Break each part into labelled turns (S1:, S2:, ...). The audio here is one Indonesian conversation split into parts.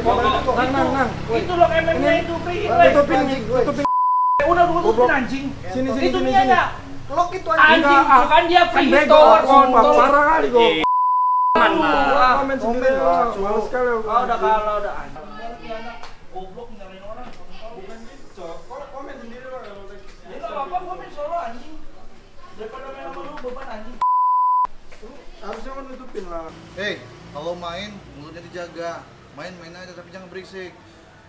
S1: Nang, nang, nang.
S2: Itu loh MM-nya itu
S1: Tutupin, tutupin.
S2: Udah gua tutupin anjing.
S1: Sini, sini,
S2: Itu
S1: sini,
S2: dia
S1: sini.
S2: ya.
S3: Lock itu
S2: Anjing,
S1: ah.
S2: bukan dia
S1: Kan
S2: free
S1: bego,
S2: tower
S1: sumpah,
S2: kontol.
S1: parah kali kok.
S4: Mana?
S1: Ah, komen sendiri. Males sekali.
S2: Oh, udah kalah udah anjing. Goblok nyalain orang.
S1: Bukan gitu, komen sendiri.
S2: Ya enggak apa-apa, solo anjing. Daripada main sama lu beban anjing.
S1: Harusnya kan nutupin lah.
S3: Hei, kalau main mulutnya dijaga. Main-main aja tapi jangan berisik.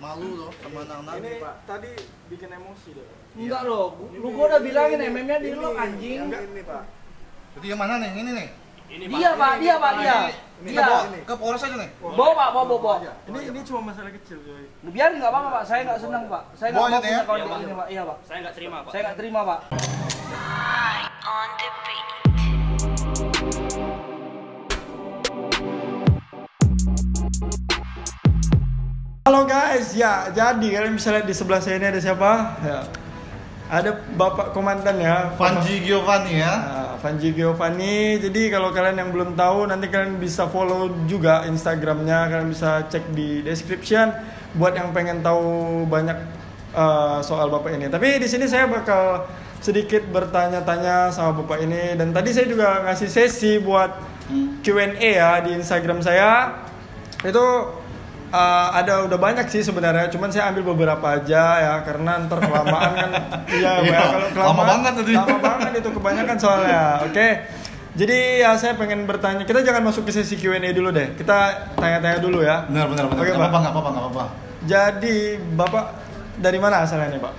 S3: Malu loh sama anak-anak.
S1: Ini tadi bikin emosi deh.
S2: Enggak loh, lu gua udah bilangin MM-nya di lock anjing.
S1: Enggak ini, Pak.
S3: Jadi yang mana nih? Ini nih.
S2: Dia, Pak, dia, Pak, dia.
S3: Ini
S2: Dia.
S3: ke, Polres aja nih.
S2: Bawa, Pak, bawa, bawa, bawa.
S1: Ini ini cuma masalah kecil, coy.
S2: Lu biarin nggak apa-apa, Pak. Saya nggak senang, Pak. Saya nggak mau
S3: nih ya.
S2: punya kawan
S4: Iya,
S2: kayak
S4: Pak.
S2: gini, Pak. Iya, Pak.
S4: Saya nggak terima, Pak.
S2: Saya nggak terima, Pak.
S5: on the beat.
S1: Halo guys, ya jadi kalian bisa lihat di sebelah saya ini ada siapa? Ya. Ada Bapak Komandan ya.
S3: Panji Giovanni ya.
S1: Nah, Panji Giovanni. Jadi kalau kalian yang belum tahu nanti kalian bisa follow juga Instagramnya. Kalian bisa cek di description buat yang pengen tahu banyak uh, soal Bapak ini. Tapi di sini saya bakal sedikit bertanya-tanya sama Bapak ini dan tadi saya juga ngasih sesi buat Q&A ya di Instagram saya. Itu uh, ada udah banyak sih sebenarnya, cuman saya ambil beberapa aja ya karena ntar kelamaan kan. Iya, ya, kalau kelamaan
S3: lama banget tadi.
S1: Lama banget itu kebanyakan soalnya. Oke. Jadi ya saya pengen bertanya, kita jangan masuk ke sesi Q&A dulu deh. Kita tanya-tanya dulu ya.
S3: Benar, benar, benar.
S1: Oke,
S3: apa-apa, apa-apa, apa-apa.
S1: Jadi Bapak dari mana asalnya nih, Pak?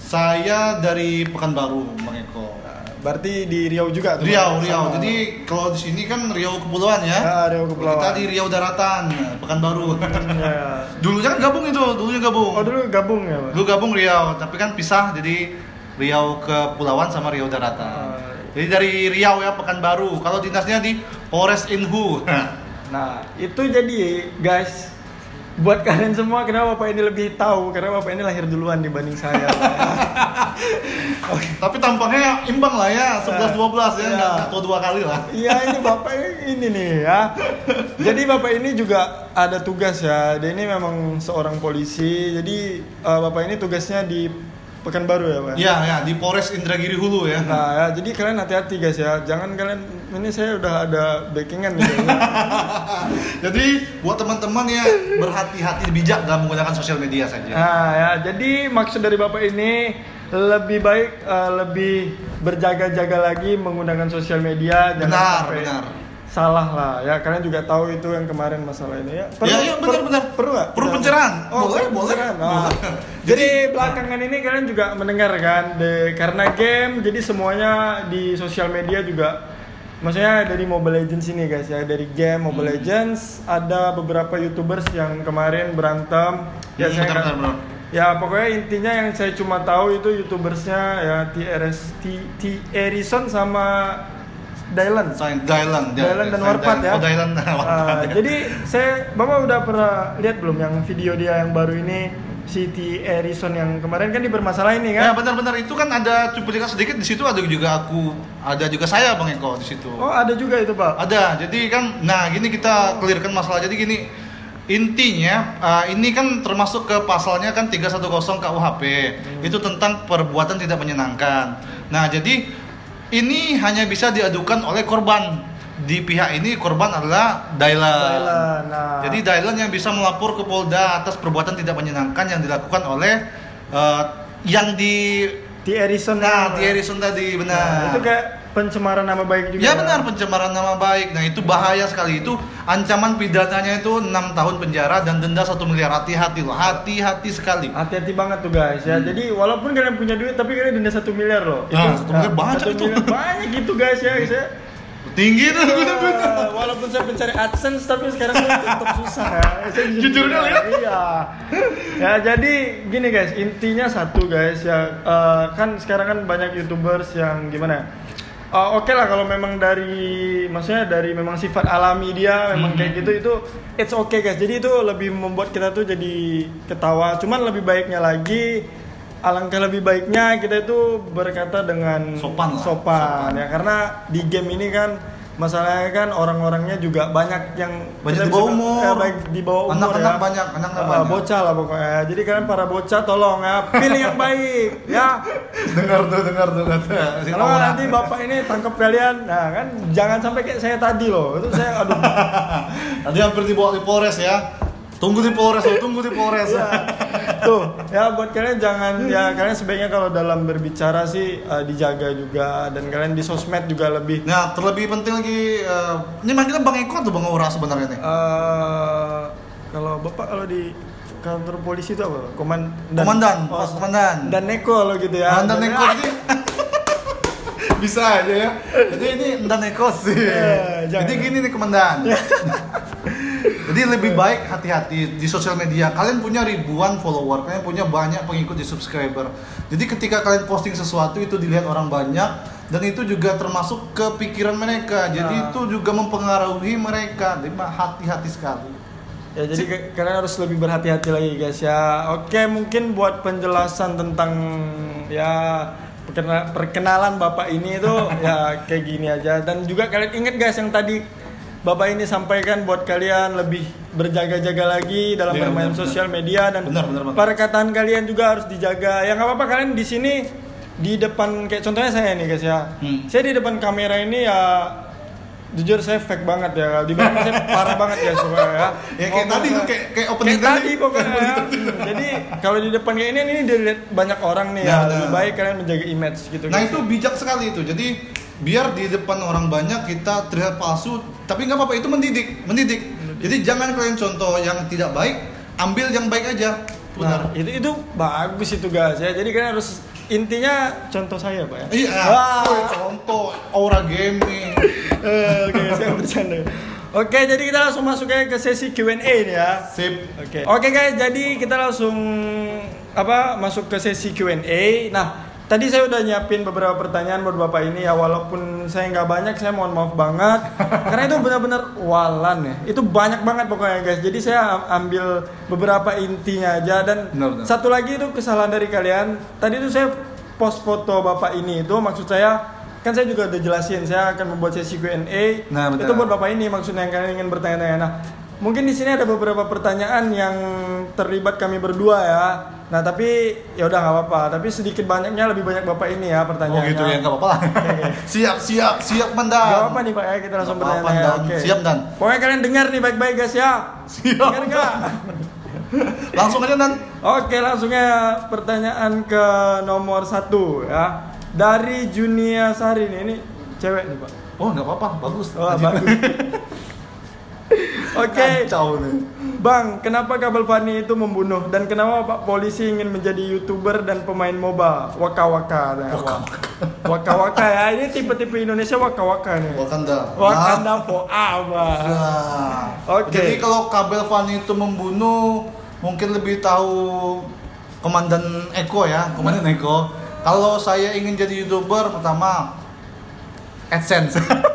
S3: Saya dari Pekanbaru, Bang Eko.
S1: Berarti di Riau juga tuh.
S3: Riau? Riau.
S1: Sama.
S3: Jadi kalau di sini kan Riau Kepulauan ya.
S1: Ya, Riau Kepulauan.
S3: Kita di Riau Daratan, Pekanbaru.
S1: Ya.
S3: Dulunya kan gabung itu, dulunya gabung.
S1: Oh, dulu gabung ya, Pak?
S3: Dulu gabung Riau, tapi kan pisah jadi Riau Kepulauan sama Riau Daratan.
S1: Ah.
S3: Jadi dari Riau ya Pekanbaru. Kalau dinasnya di Polres Inhu.
S1: Nah, itu jadi guys buat kalian semua kenapa Bapak ini lebih tahu karena Bapak ini lahir duluan dibanding saya. Oke.
S3: tapi tampaknya imbang lah ya, 11 12 ya,
S1: Iya.
S3: nggak tua dua kali lah.
S1: Iya ini bapak ini nih ya. Jadi bapak ini juga ada tugas ya. Dia ini memang seorang polisi. Jadi eh, bapak ini tugasnya di Pekanbaru ya pak.
S3: Iya, ya, di Polres Indragiri Hulu ya.
S1: Nah ya, jadi kalian hati-hati guys ya. Jangan kalian ini saya udah ada backingan nih.
S3: Jadi buat teman-teman ya berhati-hati bijak dalam menggunakan sosial media saja.
S1: Nah ya, jadi maksud dari bapak ini lebih baik eh, lebih berjaga-jaga lagi menggunakan sosial media. Jangan
S3: Benar,
S1: sampai
S3: benar.
S1: Salah lah ya. Kalian juga tahu itu yang kemarin masalah ini ya.
S3: Ya, iya, benar,
S1: per-
S3: benar.
S1: Perlu nggak?
S3: Perlu pencerahan?
S1: Oh,
S3: Boleh,
S1: perlu
S3: boleh.
S1: pencerahan. Ah.
S3: Boleh.
S1: Jadi belakangan ini kalian juga mendengar kan, de, karena game, jadi semuanya di sosial media juga. Maksudnya dari Mobile Legends ini guys ya, dari game Mobile
S3: Hmm.
S1: Legends ada beberapa youtubers yang kemarin berantem. Ya
S3: Hmm,
S1: saya
S3: benar,
S1: nggak-
S3: benar, benar.
S1: Ya pokoknya intinya yang saya cuma tahu itu youtubersnya ya TRS T, T Erison sama Dylan.
S3: Sain Dylan,
S1: Dylan dan Warpat ya.
S3: Oh, Dylan Warpat. Ya.
S1: jadi saya Bapak udah pernah lihat belum yang video dia yang baru ini si T Erison yang kemarin kan dipermasalahin nih
S3: Ya
S1: kan?
S3: benar-benar itu kan ada cuplikan sedikit di situ ada juga aku ada juga saya Bang Eko di situ.
S1: Oh ada juga itu Pak.
S3: Ada. Jadi kan nah gini kita clearkan masalah. Jadi gini intinya uh, ini kan termasuk ke pasalnya kan 310 KUHP. Itu tentang perbuatan tidak menyenangkan. Nah, jadi ini hanya bisa diadukan oleh korban. Di pihak ini korban adalah Dylan.
S1: Dylan, nah.
S3: Jadi Dylan yang bisa melapor ke Polda atas perbuatan tidak menyenangkan yang dilakukan oleh uh, yang di
S1: T Erison
S3: nah di Harrison tadi
S1: Nah,
S3: benar.
S1: itu kayak pencemaran nama baik juga.
S3: Ya benar pencemaran nama baik. Nah itu bahaya sekali itu ancaman pidananya itu enam tahun penjara dan denda satu miliar. Hati-hati loh, hati-hati sekali.
S1: Hati-hati banget tuh guys ya. Jadi walaupun kalian punya duit tapi kalian denda satu miliar loh.
S3: Ah, satu miliar banyak
S1: satu
S3: itu.
S1: miliar banyak gitu guys ya. Saya,
S3: Tinggi tuh.
S1: Ah, walaupun saya pencari AdSense tapi sekarang tetap susah ya. Saya
S3: Jujur kali ya?
S1: Iya. Ya jadi gini guys, intinya satu guys ya eh, kan sekarang kan banyak youtubers yang gimana? Eh, Oke lah kalau memang dari maksudnya dari memang sifat alami dia memang kayak gitu itu it's okay guys. Jadi itu lebih membuat kita tuh jadi ketawa. Cuman lebih baiknya lagi alangkah lebih baiknya kita itu berkata dengan
S3: Sopan lah.
S1: sopan, ya karena di game ini kan masalahnya kan orang-orangnya juga banyak yang
S3: Banyak di bawah umur.
S1: ya, baik di bawah umur
S3: Anak-anak
S1: ya.
S3: banyak, anak-anak
S1: Eh,
S3: banyak.
S1: bocah lah pokoknya jadi kalian para bocah tolong ya pilih yang baik ya
S3: dengar tuh dengar tuh kata
S1: kalau nanti bapak ini tangkap kalian nah kan jangan sampai kayak saya tadi loh itu saya aduh
S3: Tadi hampir dibawa di Polres ya. Tunggu di Polres, loh, tunggu di Polres.
S1: tuh ya buat kalian jangan ya kalian sebaiknya kalau dalam berbicara sih eh, dijaga juga dan kalian di sosmed juga lebih
S3: Nah, terlebih penting lagi eh, ini manggilnya Bang Eko atau Bang Aura sebenarnya nih?
S1: eh kalau bapak kalau di kantor polisi itu apa komandan
S3: Komandan,
S1: Oh,
S3: pos komandan.
S1: dan neko kalau gitu ya
S3: Mandan Eko jadi bisa aja ya. Jadi ini Ndan Eko sih.
S1: Jangan.
S3: Jadi gini nih komandan. Jadi lebih baik hati-hati di sosial media. Kalian punya ribuan follower, kalian punya banyak pengikut di subscriber. Jadi ketika kalian posting sesuatu itu dilihat orang banyak dan itu juga termasuk ke pikiran mereka. Jadi
S1: Nah.
S3: itu juga mempengaruhi mereka. Jadi hati-hati sekali.
S1: Ya jadi ke- kalian harus lebih berhati-hati lagi guys ya. Oke mungkin buat penjelasan tentang ya perkena- perkenalan bapak ini itu ya kayak gini aja dan juga kalian ingat guys yang tadi bapak ini sampaikan buat kalian lebih berjaga-jaga lagi dalam
S3: Iya,
S1: bermain sosial media dan
S3: Benar, benar banget.
S1: perkataan kalian juga harus dijaga. Ya nggak apa-apa kalian di sini di depan kayak contohnya saya nih guys ya.
S3: Hmm.
S1: Saya di depan kamera ini ya jujur saya fake banget ya. Di belakang saya parah banget guys pokoknya ya.
S3: Ya kayak
S1: Ngomong
S3: tadi tuh kayak kayak opening
S1: kayak tadi pokoknya ya. jadi kalau di depan kayak ini ini dilihat banyak orang nih ya
S3: Nah,
S1: lebih
S3: nah.
S1: baik kalian menjaga image gitu
S3: Nah
S1: guys.
S3: itu bijak sekali itu. Jadi biar di depan orang banyak kita terlihat palsu, tapi nggak apa-apa itu mendidik, mendidik. Jadi jangan kalian contoh yang tidak baik, ambil yang baik aja.
S1: Nah,
S3: Benar.
S1: itu itu bagus itu guys ya jadi kalian harus intinya contoh saya pak ya
S3: Iya.
S1: Wah.
S3: Contoh aura gaming.
S1: Eh, oke saya bercanda oke jadi kita langsung masuk aja ke sesi Q&A nih ya
S3: Sip.
S1: Oke. Oke guys, jadi kita langsung apa masuk ke sesi Q&A. Nah, tadi saya udah nyiapin beberapa pertanyaan buat Bapak ini ya walaupun saya nggak banyak, saya mohon maaf banget karena itu benar-benar walan ya. Itu banyak banget pokoknya guys. Jadi saya am- ambil beberapa intinya aja dan
S3: Benar, benar.
S1: satu lagi itu kesalahan dari kalian. Tadi itu saya post foto Bapak ini itu maksud saya kan saya juga udah jelasin saya akan membuat sesi Q&A.
S3: Nah, betul.
S1: itu buat Bapak ini maksudnya yang kalian ingin bertanya-tanya. Nah, mungkin di sini ada beberapa pertanyaan yang terlibat kami berdua ya. Nah, tapi ya udah nggak apa-apa. Tapi sedikit banyaknya lebih banyak Bapak ini ya
S3: Oh
S1: pertanyaannya.
S3: gitu ya, nggak apa-apa.
S1: Oke.
S3: siap, siap, siap mandan.
S1: Gak apa-apa nih Pak ya, kita langsung bertanya. Oke.
S3: Siap, Dan.
S1: Pokoknya kalian dengar nih baik-baik guys ya.
S3: Siap.
S1: Dengar nggak?
S3: Langsung aja dan.
S1: Oke, langsungnya pertanyaan ke nomor satu ya. Dari Junia Sari nih, ini cewek nih Pak.
S3: Oh nggak apa-apa, bagus. Lanjut.
S1: bagus. Oke,
S3: Kacau nih.
S1: Bang, kenapa Kabel Fani itu membunuh dan kenapa Pak polisi ingin menjadi youtuber dan pemain MOBA? Waka waka. Nah,
S3: Waka
S1: waka waka ya. Ini tipe-tipe Indonesia waka waka nih.
S3: Wakanda.
S1: Wakanda for apa?
S3: Nah,
S1: Oke.
S3: Jadi kalau kabel Fani itu membunuh, mungkin lebih tahu Komandan Eko ya, Komandan Eko. Kalau saya ingin jadi youtuber, pertama AdSense.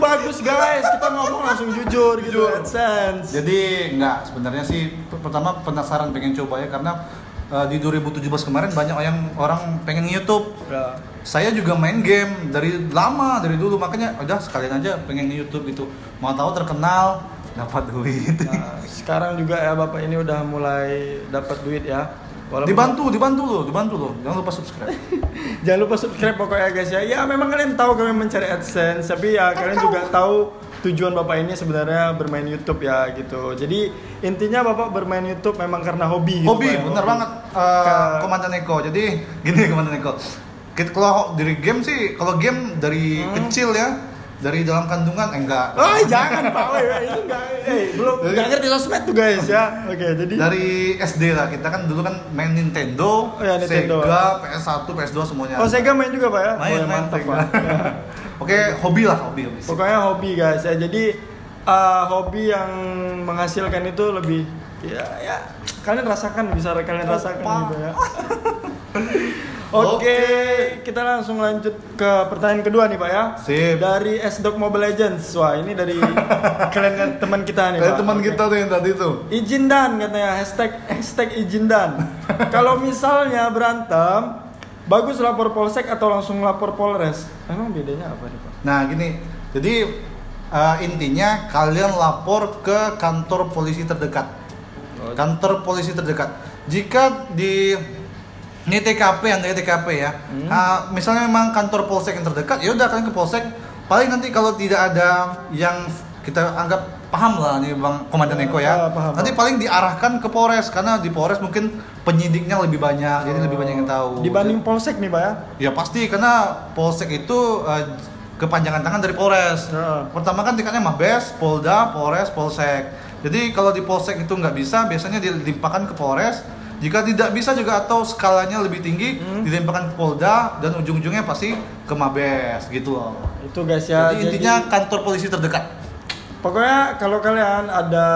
S1: Bagus guys. Kita ngomong langsung jujur gitu. AdSense.
S3: jadi enggak, sebenarnya sih per- pertama penasaran pengen coba ya karena eh, di 2017 kemarin banyak yang orang pengen YouTube.
S1: Ya.
S3: Saya juga main game dari lama dari dulu makanya udah sekalian aja pengen YouTube gitu. Mau tahu terkenal dapat duit.
S1: Nah, sekarang juga ya Bapak ini udah mulai dapat duit ya. Walaupun-
S3: Dibantu, dibantu loh, dibantu loh. Jangan lupa subscribe.
S1: Jangan lupa subscribe pokoknya guys ya. Ya memang kalian tahu kami mencari AdSense, tapi ya kalian juga tahu tujuan Bapak ini sebenarnya bermain YouTube ya gitu. Jadi intinya Bapak bermain YouTube memang karena hobi gitu.
S3: Hobi,
S1: ya.
S3: bener
S1: Hobi.
S3: banget. Eh,
S1: Ke-
S3: Komandan Eko. Jadi gini Komandan Eko. Kita kalau dari game sih, kalau game dari
S1: Hmm.
S3: kecil ya, dari dalam kandungan eh, enggak.
S1: Oh jangan Pak, weh, itu enggak, eh belum enggak ngerti sosmed tuh guys ya. Oke, jadi
S3: Dari SD lah, kita kan dulu kan main Nintendo,
S1: Oh, ya, Nintendo.
S3: Sega, PS1, PS2 semuanya.
S1: Oh Sega main juga Pak ya?
S3: Main,
S1: oh, ya,
S3: main
S1: mantap. Pak. Ya.
S3: Oke, hobi lah, hobi, hobi.
S1: Pokoknya hobi guys ya. Jadi uh, hobi yang menghasilkan itu lebih ya ya kalian rasakan bisa kalian rasakan
S3: Opa.
S1: gitu ya. Oke,
S3: Oke.
S1: kita langsung lanjut ke pertanyaan kedua nih Pak ya.
S3: Sip.
S1: Dari S-Dog Mobile Legends. Wah, ini dari kalian teman kita nih Pak.
S3: teman kita tuh yang tadi tuh.
S1: Izin dan katanya hashtag hashtag izin dan. Kalau misalnya berantem, bagus lapor polsek atau langsung lapor polres? Emang bedanya apa nih Pak?
S3: Nah gini, Jadi eh, intinya kalian lapor ke kantor polisi terdekat.
S1: Oh.
S3: Kantor polisi terdekat. Jika di ini TKP yang dari TKP ya.
S1: Hmm.
S3: Ah, misalnya memang kantor polsek yang terdekat, ya udah kalian ke polsek. Paling nanti kalau tidak ada yang kita anggap paham lah nih Bang Komandan Eko ya.
S1: Ah, paham,
S3: nanti paling diarahkan ke Polres karena di Polres mungkin penyidiknya lebih banyak, jadi lebih banyak yang tahu.
S1: Dibanding polsek nih pak ya?
S3: Ya pasti karena polsek itu eh, kepanjangan tangan dari Polres.
S1: Heeh.
S3: Pertama kan tingkatnya Mabes, Polda, Polres, Polsek. Jadi kalau di Polsek itu nggak bisa, biasanya dilimpahkan ke Polres. Jika tidak bisa juga atau skalanya lebih tinggi,
S1: Hmm.
S3: dilimpahkan ke Polda dan ujung-ujungnya pasti ke Mabes gitu loh.
S1: Itu guys ya.
S3: Jadi intinya kantor polisi terdekat.
S1: Pokoknya kalau kalian ada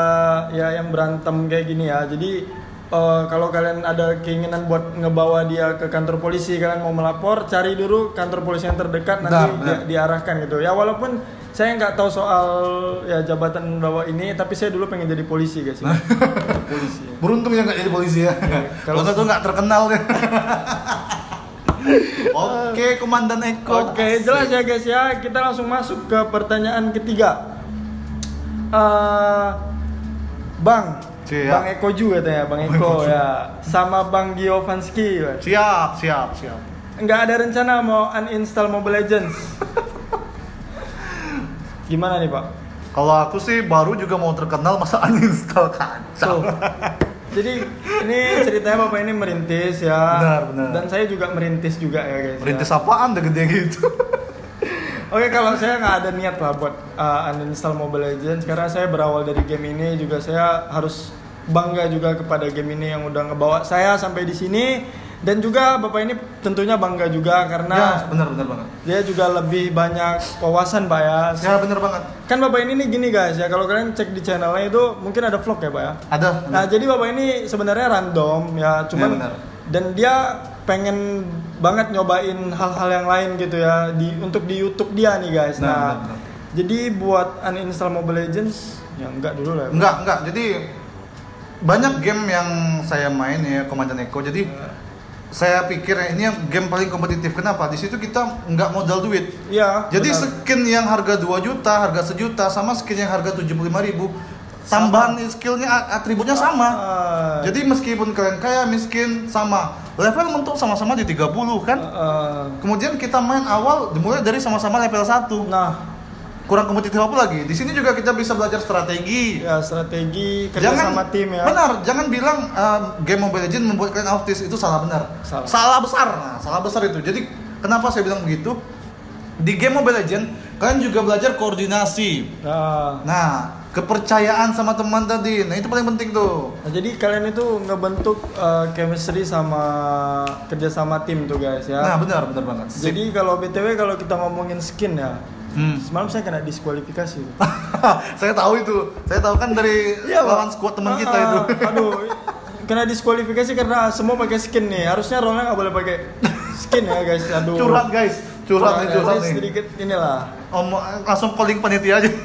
S1: ya yang berantem kayak gini ya, jadi eh, kalau kalian ada keinginan buat ngebawa dia ke kantor polisi, kalian mau melapor, cari dulu kantor polisi yang terdekat nanti
S3: benar.
S1: di- diarahkan gitu. Ya walaupun saya nggak tahu soal ya jabatan bawa ini, tapi saya dulu pengen jadi polisi guys. Ya. polisi.
S3: Beruntung ya nggak jadi polisi ya.
S1: kalau-
S3: Kalau nggak tuh nggak terkenal ya. Oke, Komandan Eko.
S1: Oke, jelas ya guys ya. Kita langsung masuk ke pertanyaan ketiga. Eh, bang,
S3: Siap.
S1: Bang Eko juga katanya, Bang Eko ya, sama Bang Giovanski. ya.
S3: Siap, siap, siap.
S1: Nggak ada rencana mau uninstall Mobile Legends. Gimana nih Pak?
S3: Kalau aku sih baru juga mau terkenal masa uninstall kacau.
S1: So, jadi ini ceritanya Bapak ini merintis ya.
S3: Benar, benar.
S1: Dan saya juga merintis juga ya guys. ya.
S3: Merintis apaan udah gede gitu.
S1: Oke kalau saya nggak ada niat lah buat uh, uninstall Mobile Legends karena saya berawal dari game ini juga saya harus bangga juga kepada game ini yang udah ngebawa saya sampai di sini dan juga bapak ini tentunya bangga juga karena
S3: ya, benar benar banget.
S1: dia juga lebih banyak wawasan pak ya.
S3: Ya benar banget.
S1: Kan bapak ini nih gini guys ya kalau kalian cek di channelnya itu mungkin ada vlog ya pak ya.
S3: Ada.
S1: Nah jadi bapak ini sebenarnya random ya, cuman
S3: Ya,
S1: dan dia pengen banget nyobain hal-hal yang lain gitu ya di untuk di YouTube dia nih guys.
S3: Benar,
S1: Nah,
S3: benar, benar.
S1: jadi buat uninstall Mobile Legends ya enggak dulu lah. ya.
S3: Enggak, enggak. Jadi banyak game yang saya main ya Komandan Eko. Jadi saya pikir ini game paling kompetitif. Kenapa? Di situ kita nggak modal duit.
S1: Iya.
S3: Jadi
S1: benar.
S3: skin yang harga 2 juta, harga sejuta sama skin yang harga 75.000 ribu tambahan skillnya a- atributnya sama.
S1: Ah,
S3: Jadi meskipun kalian kaya miskin sama level mentok sama-sama di 30 kan.
S1: ah,
S3: Kemudian kita main awal dimulai dari sama-sama level 1.
S1: nah,
S3: Kurang kompetitif apa lagi? Di sini juga kita bisa belajar strategi.
S1: ya strategi kerja sama tim ya.
S3: Benar, jangan bilang uh, game Mobile Legends membuat kalian autis itu salah benar.
S1: Salah.
S3: besar. Nah, salah besar itu. Jadi kenapa saya bilang begitu? Di game Mobile Legends kalian juga belajar koordinasi.
S1: Nah,
S3: Nah, kepercayaan sama teman tadi. Nah, itu paling penting tuh.
S1: Nah, jadi kalian itu ngebentuk uh, chemistry sama kerja sama tim tuh guys ya.
S3: Nah, benar, benar banget.
S1: Jadi kalau BTW kalau kita ngomongin skin ya,
S3: Hmm.
S1: semalam saya kena diskualifikasi.
S3: saya tahu itu. Saya tahu kan dari
S1: Iya,
S3: lawan squad teman kita
S1: Ah,
S3: itu.
S1: Aduh, kena diskualifikasi karena semua pakai skin nih. Harusnya role nggak boleh pakai skin ya guys. Aduh.
S3: curhat guys, curhat nih,
S1: ya,
S3: curhat
S1: ini
S3: nih.
S1: Sedikit inilah.
S3: Om, langsung calling panitia aja.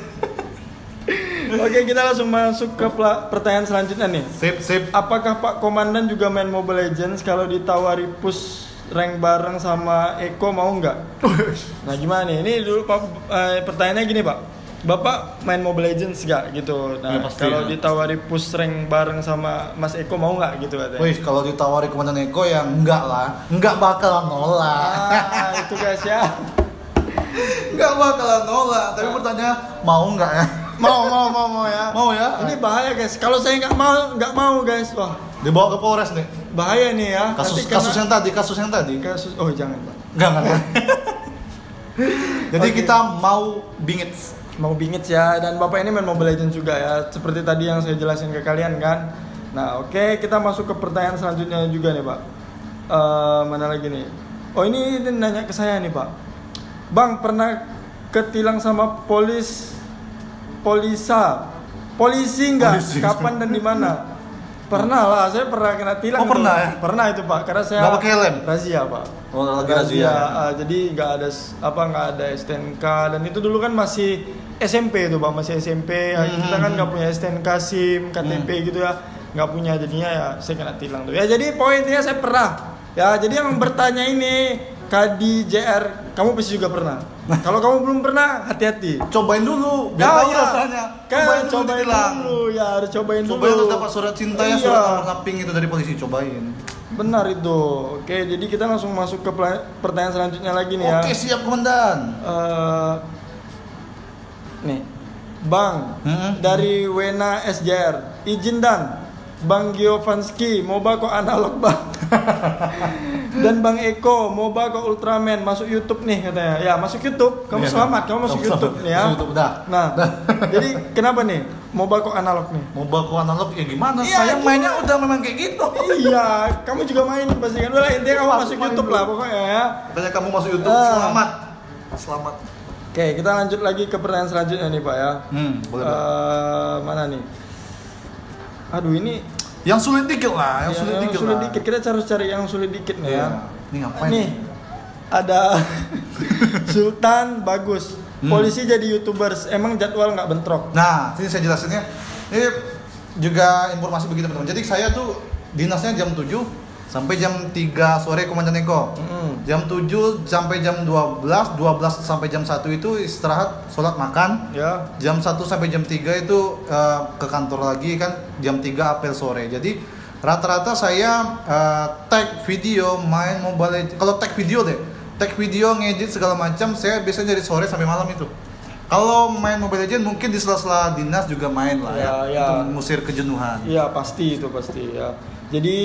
S1: Oke, kita langsung masuk ke pertanyaan selanjutnya nih.
S3: Sip, sip.
S1: Apakah Pak Komandan juga main Mobile Legends kalau ditawari push rank bareng sama Eko mau nggak? Nah gimana nih? Ini dulu Pak eh, pertanyaannya gini Pak. Bapak main Mobile Legends nggak gitu? Nah
S3: Ya, pasti,
S1: kalau
S3: ya.
S1: ditawari push rank bareng sama Mas Eko mau nggak gitu katanya?
S3: Wih, kalau ditawari komandan Eko ya enggak lah, enggak bakalan nolak.
S1: Ah itu guys ya.
S3: Enggak bakalan nolak. Tapi pertanyaan mau enggak ya?
S1: Mau mau mau mau ya.
S3: Mau ya?
S1: Ini bahaya guys. Kalau saya nggak mau nggak mau guys, wah
S3: Dibawa ke Polres nih.
S1: Bahaya nih ya.
S3: Kasus
S1: Nanti
S3: kasus
S1: kena-
S3: yang tadi, kasus yang tadi.
S1: kasus oh jangan Pak.
S3: Enggak enggak. Jadi
S1: Oke.
S3: kita mau bingit.
S1: mau bingit ya dan bapak ini main Mobile Legends juga ya seperti tadi yang saya jelasin ke kalian kan nah oke kita masuk ke pertanyaan selanjutnya juga nih pak Eh, mana lagi nih oh ini, ini nanya ke saya nih pak bang pernah ketilang sama polis polisa polisi nggak
S3: Polisi.
S1: kapan dan di mana pernah lah saya pernah kena tilang
S3: Oh, pernah ya?
S1: pernah itu pak. Karena saya
S3: Nggak pakai helm?
S1: razia pak.
S3: Oh, lagi
S1: razia,
S3: razia.
S1: ah, jadi nggak ada apa nggak ada STNK dan itu dulu kan masih SMP itu bang masih SMP Ya,
S3: Hmm.
S1: kita kan nggak punya STNK SIM KTP gitu ya. Nggak punya jadinya ya saya kena tilang tuh. Ya jadi poinnya saya pernah. Ya jadi yang bertanya ini Kadi JR kamu pasti juga pernah Kalau kamu belum pernah, hati-hati.
S3: Cobain dulu, biar
S1: Ya,
S3: tahu
S1: ya.
S3: rasanya.
S1: Kan
S3: cobain dulu
S1: cobain
S3: ditilang.
S1: dulu, ya harus cobain dulu.
S3: Cobain untuk dapat surat cinta ya,
S1: Iya.
S3: surat warna pink itu dari polisi cobain.
S1: Benar itu. Oke, jadi kita langsung masuk ke pertanyaan selanjutnya lagi nih ya.
S3: Oke, siap komandan.
S1: Eh, nih, Bang
S3: Mm-mm.
S1: dari Wena SJR, izin dan Bang Giovanski, MOBA kok analog bang Dan Bang Eko, MOBA kok Ultraman Masuk Youtube nih katanya Ya masuk Youtube, kamu
S3: Iya,
S1: selamat,
S3: iya.
S1: kamu masuk Youtube
S3: selamat.
S1: nih ya
S3: Masuk YouTube, udah.
S1: Nah, jadi kenapa nih MOBA kok analog nih?
S3: Mau baku analog ya gimana?
S1: Iya,
S3: Saya mainnya udah memang kayak gitu.
S1: iya, kamu juga main pasti kan Udah intinya kamu
S3: Masuk
S1: Youtube
S3: dulu.
S1: lah pokoknya ya
S3: Katanya kamu masuk YouTube,
S1: Ah.
S3: selamat. Selamat.
S1: Oke, kita lanjut lagi ke pertanyaan selanjutnya nih Pak ya
S3: Hmm, boleh.
S1: Eh, mana nih? Aduh ini
S3: Yang sulit dikit lah, yang
S1: ya,
S3: sulit
S1: yang
S3: dikit
S1: sulit
S3: lah.
S1: dikit. Kita harus cari yang sulit dikit nih
S3: Iya.
S1: ya.
S3: Ini ngapain?
S1: Nih ada Sultan bagus.
S3: Hmm.
S1: Polisi jadi youtubers, emang jadwal nggak bentrok?
S3: Nah, sini saya jelasin ya. Ini juga informasi begitu teman-teman. Jadi saya tuh dinasnya jam 7 sampai jam 3 sore Komandan Eko.
S1: Mm-mm.
S3: Jam 7 sampai jam 12, 12 sampai jam 1 itu istirahat, sholat makan.
S1: Ya.
S3: Jam 1 sampai jam 3 itu eh, ke kantor lagi kan jam 3 apel sore. Jadi rata-rata saya eh, tag video main Mobile. Kalau tag video deh, tag video ngedit segala macam saya biasanya dari sore sampai malam itu. Kalau main Mobile Legends mungkin di sela-sela dinas juga main lah ya,
S1: Ya, ya.
S3: untuk mengusir kejenuhan.
S1: Iya pasti itu pasti ya. Jadi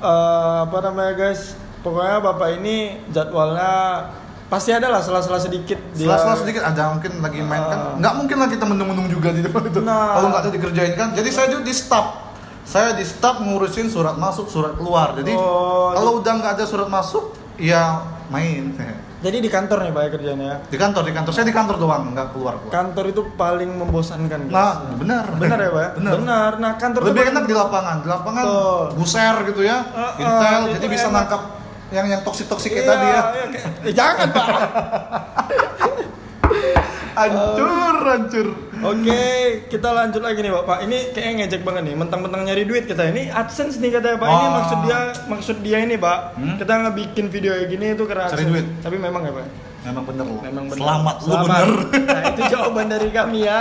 S1: eh, apa namanya guys? Pokoknya bapak ini jadwalnya pasti ada lah salah-salah sedikit.
S3: Sela-sela sedikit ada mungkin lagi main kan,
S1: Ah.
S3: nggak mungkin lah kita mendung-mendung juga di depan itu.
S1: Nah.
S3: Kalau nggak ada dikerjain kan, jadi saya tuh di stop. Saya di stop ngurusin surat masuk, surat keluar. Jadi
S1: Oh,
S3: kalau udah nggak ada surat masuk, ya main.
S1: Jadi di kantor nih pak ya kerjanya.
S3: Di kantor, di kantor saya di kantor doang, nggak keluar. keluar.
S1: Kantor itu paling membosankan. guys.
S3: Nah, benar.
S1: benar ya pak? ya?
S3: Benar.
S1: Benar. Nah kantor
S3: Lebih
S1: tuh
S3: enak di lapangan. Di lapangan
S1: Betul.
S3: buser gitu ya,
S1: Ah, ah,
S3: intel, jadi bisa
S1: enak.
S3: nangkap yang yang toksik toksik kayak
S1: Iya,
S3: tadi ya.
S1: iya, kayak- eh, jangan pak.
S3: Hancur, hancur.
S1: Oke, kita lanjut lagi nih Bapak. Ini kayaknya ngejek banget nih, mentang-mentang nyari duit kita. Ini AdSense nih katanya Pak. Ini maksud dia maksud dia ini Pak.
S3: Hmm?
S1: Kita ngebikin video kayak gini itu karena
S3: Cari
S1: AdSense.
S3: duit.
S1: Tapi memang ya Pak.
S3: Memang bener loh.
S1: Memang benar.
S3: Selamat, lu
S1: Selamat.
S3: bener.
S1: Nah, itu jawaban dari kami ya.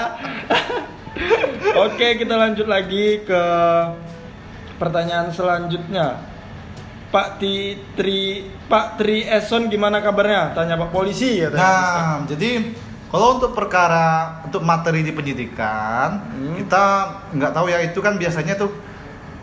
S1: Oke, kita lanjut lagi ke pertanyaan selanjutnya. Pak Ti Tri Pak Tri Eson gimana kabarnya? Tanya Pak polisi ya.
S3: Nah, jadi kalau untuk perkara untuk materi di penyidikan,
S1: Hmm.
S3: kita nggak tahu ya itu kan biasanya tuh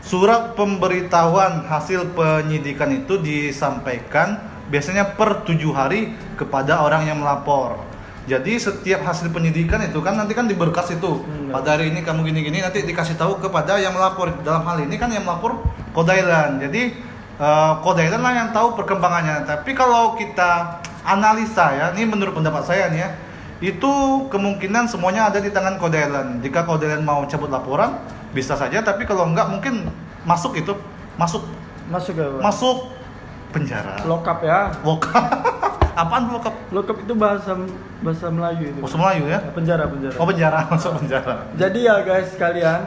S3: surat pemberitahuan hasil penyidikan itu disampaikan biasanya per tujuh hari kepada orang yang melapor. Jadi setiap hasil penyidikan itu kan nanti kan di berkas itu
S1: Hmm.
S3: pada hari ini kamu gini-gini nanti dikasih tahu kepada yang melapor. Dalam hal ini kan yang melapor Kodailan. Jadi eh, Kodailan lah yang tahu perkembangannya. Tapi kalau kita analisa ya, ini menurut pendapat saya nih ya, itu kemungkinan semuanya ada di tangan Kodailan. Jika Kodailan mau cabut laporan bisa saja, tapi kalau enggak mungkin masuk itu masuk
S1: Masuk ya Pak.
S3: masuk penjara.
S1: Lokap ya.
S3: Lokap. Apaan lokap?
S1: Lokap itu bahasa bahasa Melayu itu.
S3: Bahasa Melayu ya?
S1: Penjara, penjara.
S3: Oh penjara, masuk penjara.
S1: Jadi ya guys kalian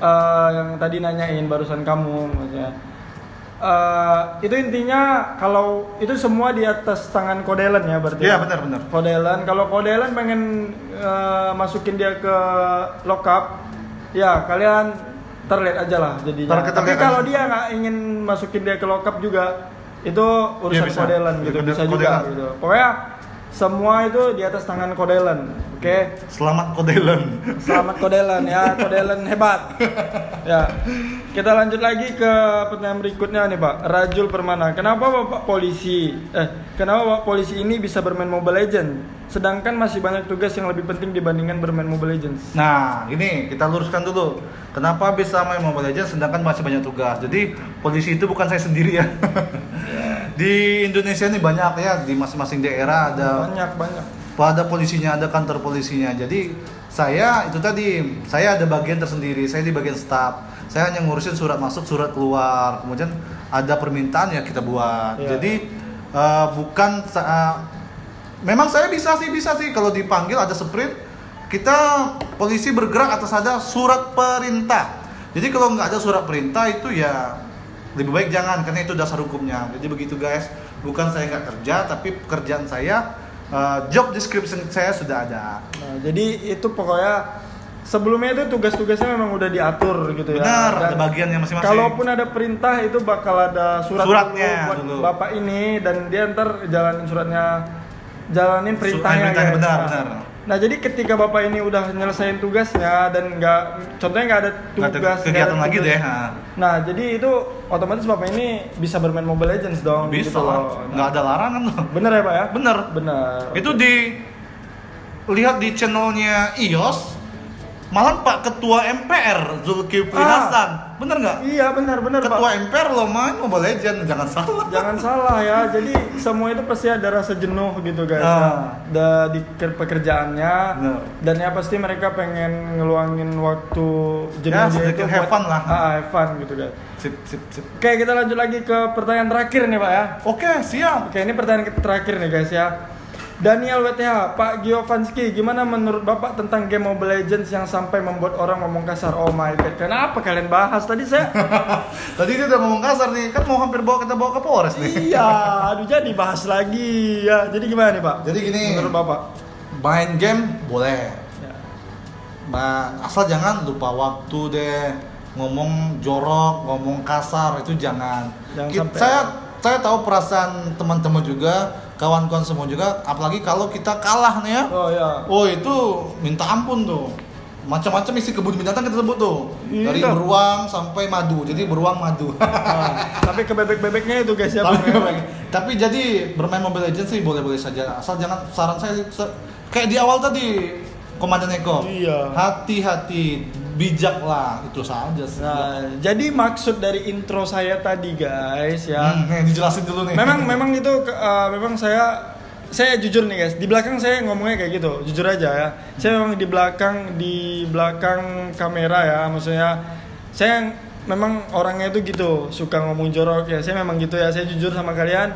S1: eh, yang tadi nanyain barusan kamu maksudnya. Eh, itu intinya kalau itu semua di atas tangan Kodelan ya berarti.
S3: Iya
S1: ya?
S3: benar benar.
S1: Kodelan kalau Kodelan pengen eh, masukin dia ke lokap, ya kalian terlihat aja lah jadinya. Tapi kalau dia nggak ingin masukin dia ke lokap juga, itu urusan
S3: Iya, bisa.
S1: Kodelan gitu,
S3: Kode-
S1: bisa juga gitu. Pokoknya semua itu di atas tangan Kodelan, oke?
S3: Selamat Kodailan.
S1: Selamat Kodelan ya, Kodelan hebat. Ya, kita lanjut lagi ke pertanyaan berikutnya nih Pak. Rajul Permana, kenapa Bapak polisi, eh, kenapa Bapak polisi ini bisa bermain Mobile Legend? Sedangkan masih banyak tugas yang lebih penting dibandingkan bermain Mobile Legends.
S3: Nah, ini kita luruskan dulu. Kenapa bisa main Mobile Legends sedangkan masih banyak tugas? Jadi polisi itu bukan saya sendiri ya. di Indonesia ini banyak ya di masing-masing daerah ada
S1: Banyak banyak.
S3: ada polisinya, ada kantor polisinya. Jadi saya itu tadi saya ada bagian tersendiri. Saya di bagian staff. Saya hanya ngurusin surat masuk, surat keluar. Kemudian ada permintaan ya kita buat.
S1: Iya.
S3: Jadi eh, bukan eh, memang saya bisa sih bisa sih kalau dipanggil ada sprint kita polisi bergerak atas ada surat perintah. Jadi kalau nggak ada surat perintah itu ya lebih baik jangan karena itu dasar hukumnya. Jadi begitu guys, bukan saya nggak kerja tapi pekerjaan saya eh, job description saya sudah ada.
S1: Nah, jadi itu pokoknya sebelumnya itu tugas-tugasnya memang udah diatur gitu ya.
S3: Benar,
S1: Dan
S3: ada bagiannya masing-masing.
S1: Kalaupun ada perintah itu bakal ada surat
S3: Suratnya
S1: dulu buat
S3: dulu.
S1: bapak ini dan dia ntar jalanin suratnya jalanin perintahnya.
S3: perintahnya,
S1: guys.
S3: benar,
S1: nah,
S3: benar.
S1: Nah jadi ketika bapak ini udah nyelesain tugasnya dan nggak, contohnya nggak ada
S3: Nggak ada
S1: tugas, nggak
S3: kegiatan
S1: ada
S3: lagi
S1: tugas.
S3: deh. ha.
S1: Nah jadi itu otomatis bapak ini bisa bermain Mobile Legends dong.
S3: Bisa
S1: gitu
S3: lah,
S1: loh.
S3: nggak ada larangan loh.
S1: Bener ya pak ya?
S3: Bener.
S1: Bener.
S3: Itu di lihat di channelnya iOS, malah Pak Ketua MPR Zulkifli
S1: Ah.
S3: Hasan, bener nggak?
S1: Iya benar benar pak.
S3: Ketua MPR lo main Mobile Legends, jangan salah.
S1: Jangan salah ya. Jadi semua itu pasti ada rasa jenuh gitu guys.
S3: Ah.
S1: ya. Da- di ke- pekerjaannya
S3: Benar.
S1: dan ya pasti mereka pengen ngeluangin waktu jenuh
S3: Ya,
S1: itu
S3: have
S1: buat-
S3: fun lah.
S1: Ah, have fun gitu guys.
S3: Sip, sip, sip.
S1: Oke, kita lanjut lagi ke pertanyaan terakhir nih, Pak ya.
S3: Oke, siap.
S1: Oke, ini pertanyaan terakhir nih guys ya. Daniel WTH, Pak Giovanski, gimana menurut Bapak tentang game Mobile Legends yang sampai membuat orang ngomong kasar? Oh my god, kenapa kalian bahas tadi saya?
S3: Tadi dia udah ngomong kasar nih, kan mau hampir bawa kita bawa ke Polres nih.
S1: iya, aduh jadi bahas lagi ya. Jadi gimana nih Pak?
S3: Jadi gini.
S1: Menurut Bapak?
S3: Main game boleh,
S1: Ya.
S3: Nah, asal jangan lupa waktu deh ngomong jorok, ngomong kasar itu jangan.
S1: Jangan
S3: Ki-
S1: sampai-
S3: saya saya tahu perasaan teman-teman juga, kawan-kawan semua juga, apalagi kalau kita kalah nih ya.
S1: Oh ya.
S3: Oh itu minta ampun tuh. Macam-macam isi kebun binatang kita sebut tuh.
S1: Iya.
S3: Dari beruang sampai madu. Jadi beruang madu.
S1: Nah, tapi ke bebek-bebeknya itu guys ya.
S3: tapi,
S1: Bang.
S3: tapi jadi bermain Mobile Legends sih boleh-boleh saja. Asal jangan saran saya kayak di awal tadi Komandan Eko.
S1: Iya.
S3: Hati-hati, bijaklah itu saja. sih.
S1: Nah, jadi maksud dari intro saya tadi guys ya.
S3: Hmm, nih, dijelasin dulu nih.
S1: Memang memang itu uh, memang saya saya jujur nih guys, di belakang saya ngomongnya kayak gitu, jujur aja ya. Saya memang di belakang di belakang kamera ya, maksudnya saya memang orangnya itu gitu, suka ngomong jorok ya. Saya memang gitu ya, saya jujur sama kalian.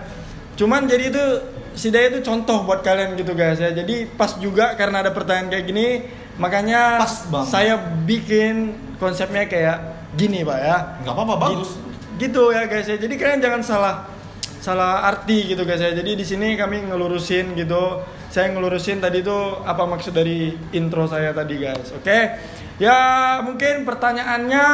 S1: Cuman jadi itu si Daya itu contoh buat kalian gitu guys ya. Jadi pas juga karena ada pertanyaan kayak gini, makanya
S3: Pas banget.
S1: saya bikin konsepnya kayak gini pak ya
S3: nggak apa-apa bagus.
S1: Gitu, gitu ya guys ya. Jadi kalian jangan salah salah arti gitu guys ya. Jadi di sini kami ngelurusin gitu. Saya ngelurusin tadi itu apa maksud dari intro saya tadi guys. Oke. Ya mungkin pertanyaannya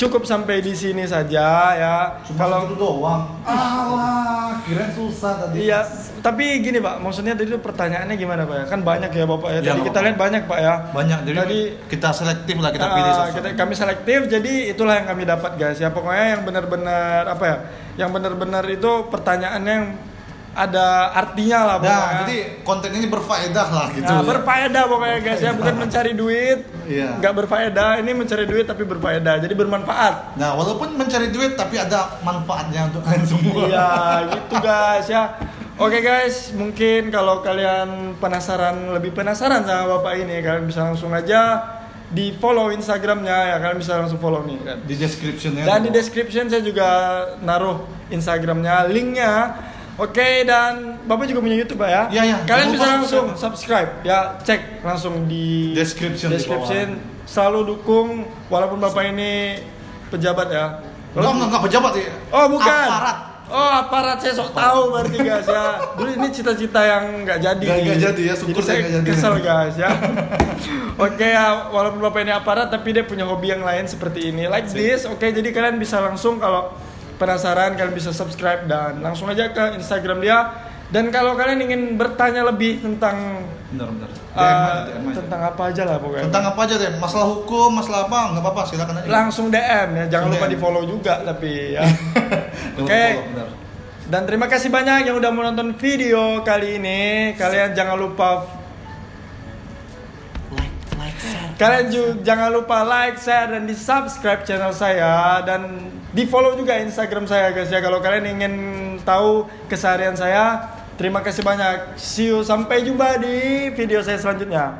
S1: cukup sampai di sini saja ya.
S3: Cuma
S1: Kalau
S3: itu doang. Alah, kirain susah tadi.
S1: Iya, tapi gini Pak, maksudnya tadi itu pertanyaannya gimana Pak ya? Kan banyak ya Bapak ya.
S3: Ya,
S1: Tadi
S3: nggak
S1: kita lihat banyak Pak ya.
S3: Banyak. Jadi
S1: Tadi
S3: kita selektif lah kita
S1: Ah,
S3: pilih
S1: kita- kami selektif jadi itulah yang kami dapat guys ya pokoknya yang benar-benar apa ya yang benar-benar itu pertanyaannya yang ada artinya lah
S3: Nah,
S1: pokoknya
S3: jadi konten ini berfaedah lah gitu.
S1: Nah,
S3: ya.
S1: berfaedah pokoknya guys ya bukan mencari duit
S3: Iya.
S1: nggak berfaedah ini mencari duit tapi berfaedah jadi bermanfaat
S3: Nah, walaupun mencari duit tapi ada manfaatnya untuk kalian semua.
S1: iya gitu guys ya Oke guys, mungkin kalau kalian penasaran lebih penasaran sama bapak ini, kalian bisa langsung aja di follow Instagramnya ya, kalian bisa langsung follow nih kan.
S3: Di description-nya.
S1: Dan di description saya juga naruh Instagramnya, linknya. Oke dan bapak juga punya YouTube Pak ya?
S3: Iya, iya.
S1: Kalian bisa langsung subscribe ya, cek langsung di
S3: Description di
S1: description. Selalu dukung walaupun bapak ini pejabat ya.
S3: Enggak, enggak, enggak pejabat ya.
S1: Oh bukan.
S3: Aparat.
S1: Oh aparat saya sok tahu berarti guys ya. Dulu ini cita-cita yang nggak jadi.
S3: Nggak- jadi ya, syukur
S1: saya
S3: nggak jadi.
S1: kesel guys ya. Oke ya, walaupun bapak ini aparat tapi dia punya hobi yang lain seperti ini. Like this, oke jadi kalian bisa langsung kalau penasaran kalian bisa subscribe dan langsung aja ke Instagram dia. Dan kalau kalian ingin bertanya lebih tentang
S3: Benar, benar.
S1: uh,
S3: DM aja, DM aja.
S1: tentang apa aja lah pokoknya.
S3: Tentang apa aja deh? Masalah hukum, masalah apa? Enggak apa-apa, silakan aja.
S1: langsung DM ya, jangan
S3: Langsung
S1: lupa
S3: DM.
S1: di follow juga tapi ya. Oke.
S3: benar.
S1: Dan terima kasih banyak yang udah menonton video kali ini. Kalian jangan lupa
S3: Like, like, share.
S1: kalian juga jangan lupa like, share dan di subscribe channel saya dan di follow juga Instagram saya guys ya kalau kalian ingin tahu keseharian saya. Terima kasih banyak. See you sampai jumpa di video saya selanjutnya.